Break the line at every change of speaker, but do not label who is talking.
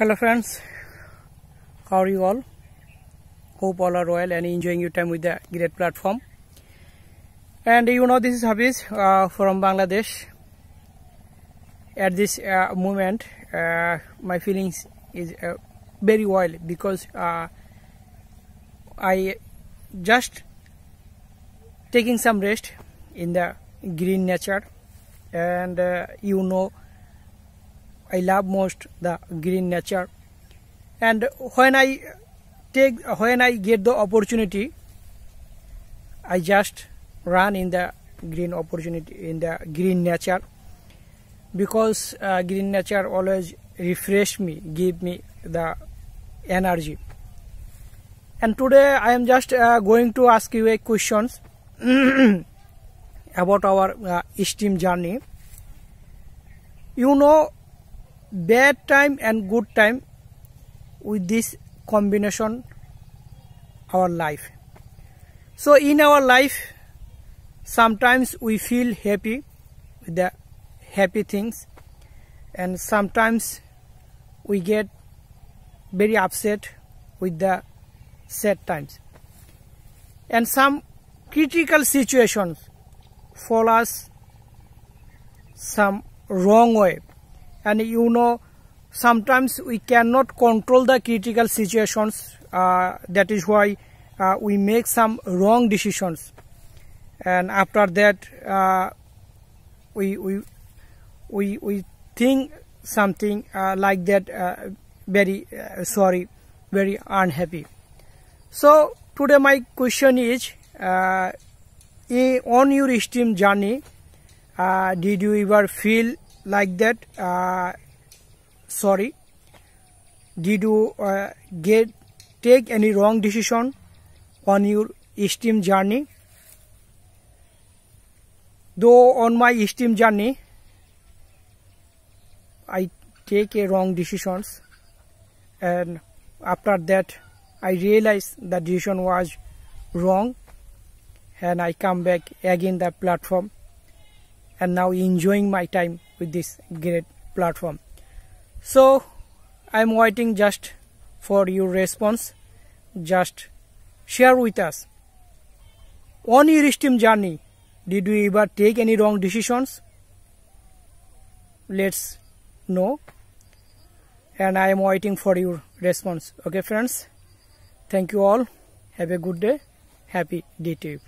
hello friends. How are you all? Hope all are well and enjoying your time with the great platform. And you know this is Hafiz uh, from Bangladesh. At this uh, moment uh, my feelings is uh, very well because uh, I just taking some rest in the green nature. And uh, you know I love most the green nature. And when I take when I get the opportunity I just run in the green opportunity in the green nature. Because uh, green nature always refresh me give me the energy. And today I am just uh, going to ask you a questions about our uh, Steem journey. You know bad time and good time with this combination our life. So in our life sometimes we feel happy with the happy things and sometimes we get very upset with the sad times. And some critical situations fall us some wrong way and you know sometimes we cannot control the critical situations uh, that is why uh, we make some wrong decisions. And after that uh, we, we we we think something uh, like that uh, very uh, sorry very unhappy. So today my question is on your Steem journey did you ever feel like that uh, sorry did you uh, get take any wrong decision on your Steem journey? Though on my Steem journey i take a wrong decisions. And after that i realized the decision was wrong. And i come back again the platform. And now enjoying my time with this great platform. So i'm waiting just for your response. Just share with us. On your Steem journey did you ever take any wrong decisions? Let's know. And i am waiting for your response. Okay friends? Thank you all. Have a good day. Happy day